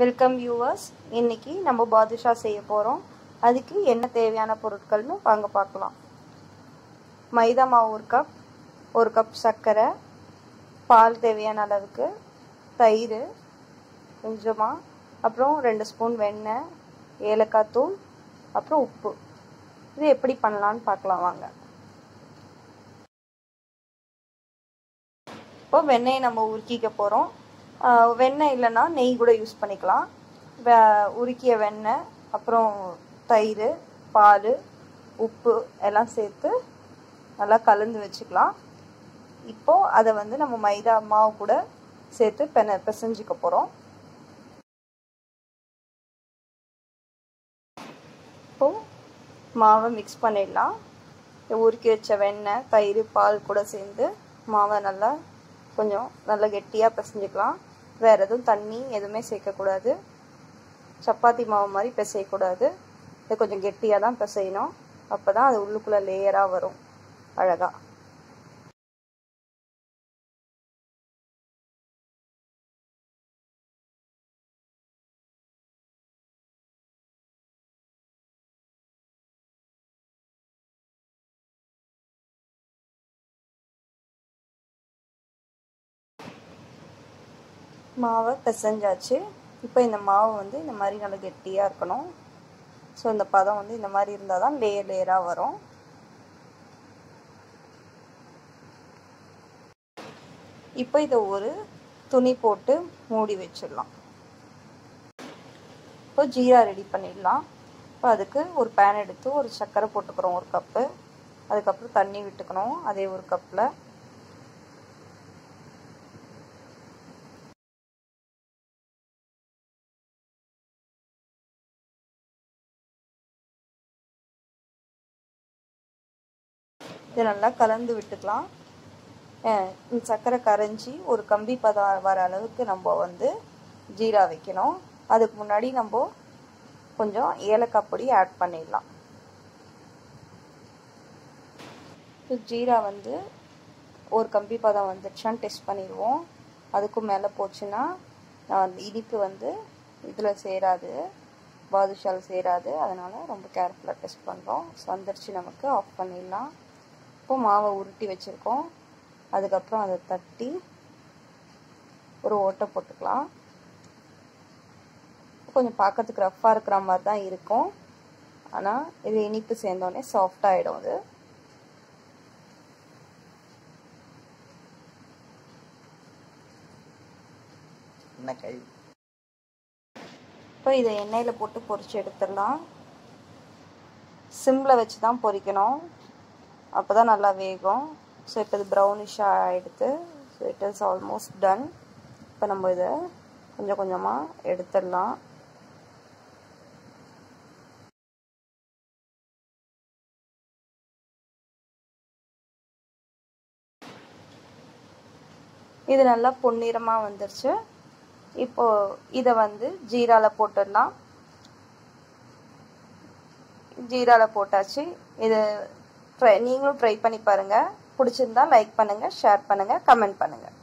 Welcome viewers இன்னைக்கு நம்ம பாதுஷா செய்ய போகிறோம் அதுக்கு என்ன தேவையான பொருட்கள்னு வாங்க பார்க்கலாம். மைதா மாவு ஒரு கப் ஒரு கப் சர்க்கரை பால் தேவையான அளவுக்கு தயிர் கொஞ்சமாக அப்புறம் ரெண்டு ஸ்பூன் வெண்ணெய் ஏலக்காய் தூள் அப்புறம் உப்பு. இது எப்படி பண்ணலான்னு பார்க்கலாம் வாங்க. இப்போ வெண்ணெயை நம்ம உருக்கிக்க போகிறோம் வெண்ணெய் இல்லைன்னா நெய் கூட யூஸ் பண்ணிக்கலாம். வே உருக்கிய வெண்ணெய் அப்புறம் தயிர் பால் உப்பு எல்லாம் சேர்த்து நல்லா கலந்து வச்சுக்கலாம். இப்போது அதை வந்து நம்ம மைதா மாவு கூட சேர்த்து பென பிசைஞ்சிக்க போகிறோம் இப்போது மாவை மிக்ஸ் பண்ணிடலாம். உருக்கி வச்ச வெண்ணெய் தயிர் பால் கூட சேர்ந்து மாவை நல்லா கொஞ்சம் நல்லா கெட்டியாக பிசைஞ்சிக்கலாம். வேறு எதுவும் தண்ணி எதுவுமே சேர்க்கக்கூடாது. சப்பாத்தி மாவு மாதிரி பிசையக்கூடாது. இது கொஞ்சம் கெட்டியாக தான் பிசையணும். அப்போ தான் அது உள்ளுக்குள்ளே லேயராக வரும். அழகாக மாவை பிசைஞ்சாச்சு. இப்போ இந்த மாவு வந்து இந்த மாதிரி நல்லா கெட்டியாக இருக்கணும். ஸோ இந்த பதம் வந்து இந்த மாதிரி இருந்தால் தான் லேயர் லேயராக வரும். இப்போ இதை ஒரு துணி போட்டு மூடி வச்சிடலாம். இப்போ ஜீரா ரெடி பண்ணிடலாம். இப்போ அதுக்கு ஒரு பேன் எடுத்து ஒரு சர்க்கரை போட்டுக்கிறோம் ஒரு கப்பு அதுக்கப்புறம் தண்ணி விட்டுக்கணும் அதே ஒரு கப்பில் இது நல்லா கலந்து விட்டுக்கலாம். சர்க்கரை கரைஞ்சி ஒரு கம்பி பதம் வர அளவுக்கு நம்ம வந்து ஜீரா வைக்கணும். அதுக்கு முன்னாடி நம்ம கொஞ்சம் ஏலக்காய் பொடி ஆட் பண்ணிடலாம். ஜீரா வந்து ஒரு கம்பி பதம் வந்துடுச்சான்னு டெஸ்ட் பண்ணிடுவோம். அதுக்கும் மேலே போச்சுன்னா இனிப்பு வந்து இதில் சேராது பாதுஷால் சேராது. அதனால் ரொம்ப கேர்ஃபுல்லாக டெஸ்ட் பண்ணுறோம் வந்துருச்சு நமக்கு ஆஃப் பண்ணிடலாம். இப்போ மாவை உருட்டி வச்சுருக்கோம். அதுக்கப்புறம் அதை தட்டி ஒரு ஓட்டை போட்டுக்கலாம். கொஞ்சம் பார்க்கறதுக்கு ரஃப்பாக இருக்கிற மாதிரி தான் இருக்கும். ஆனால் இது இனிப்பு சேர்ந்தோடனே சாஃப்டாகிடும் அது. இப்போ இதை எண்ணெயில் போட்டு பொரிச்சு எடுத்துடலாம். சிம்மில் வச்சு தான் பொரிக்கணும். அப்போ தான் நல்லா வேகும். ஸோ இப்போ இது ப்ரௌனிஷாக ஆகிடுது so it is almost done இப்போ நம்ம இதை கொஞ்சம் கொஞ்சமாக எடுத்துடலாம். இது நல்லா பொன்னிறமாக வந்துருச்சு. இப்போது இதை வந்து ஜீராவில் போட்டுடலாம். ஜீராவில் போட்டாச்சு. இது ட்ரை நீங்களும் ட்ரை பண்ணி பாருங்கள் பிடிச்சிருந்தா லைக் பண்ணுங்கள் ஷேர் பண்ணுங்கள் கமெண்ட் பண்ணுங்கள்